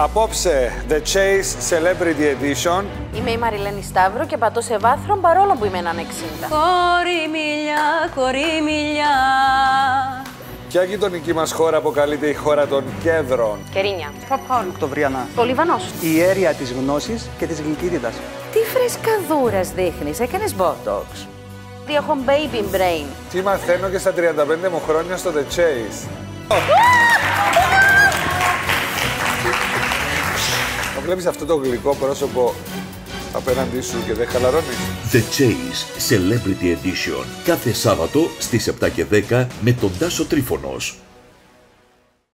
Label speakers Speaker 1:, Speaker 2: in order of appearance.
Speaker 1: Απόψε, The Chase Celebrity Edition.
Speaker 2: Είμαι η Μαριλένη Σταύρου και πατώ σε βάθρο παρόλο που είμαι έναν 60.
Speaker 3: Κοριμιλιά, κοριμιλιά.
Speaker 1: Ποια γειτονική μας χώρα αποκαλείται η χώρα των κέδρων;
Speaker 2: Κερίνια.
Speaker 3: Popcorn.
Speaker 4: Οκτωβριανά.
Speaker 2: Ο Λιβανός.
Speaker 4: Η αίρια της γνώσης και της γλυκύτητας.
Speaker 2: Τι φρεσκαδούρας δείχνεις, έκανες Botox. Τι έχω baby brain.
Speaker 1: Τι μαθαίνω και στα 35 μου χρόνια στο The Chase. Το βλέπεις αυτό το γλυκό πρόσωπο απέναντί σου και δεν χαλαρώνεις;
Speaker 5: The Chase Celebrity Edition. Κάθε Σάββατο στις 7 και 10 με τον Τάσο Τρίφωνος.